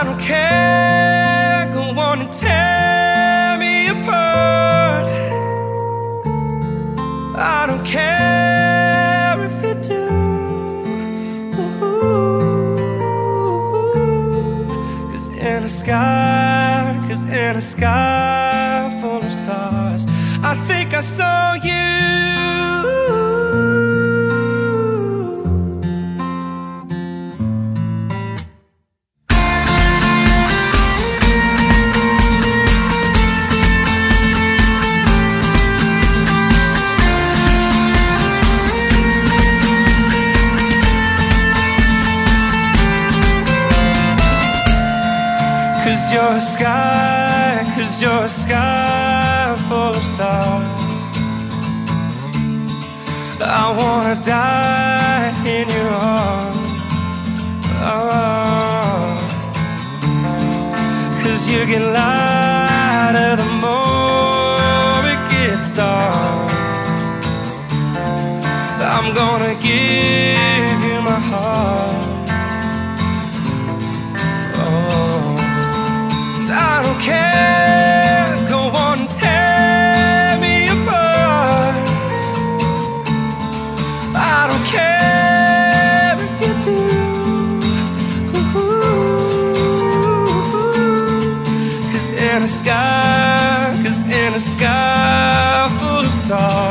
I don't care, go on and tear me apart. I don't care if you do. Cause in a sky, cause in a sky full of stars, I think I saw Cause you're a sky, cause you're a sky full of stars. I wanna die in your arms. Oh. Cause you get lighter the more it gets dark. I'm gonna give you my heart. in a sky, cause in a sky full of stars.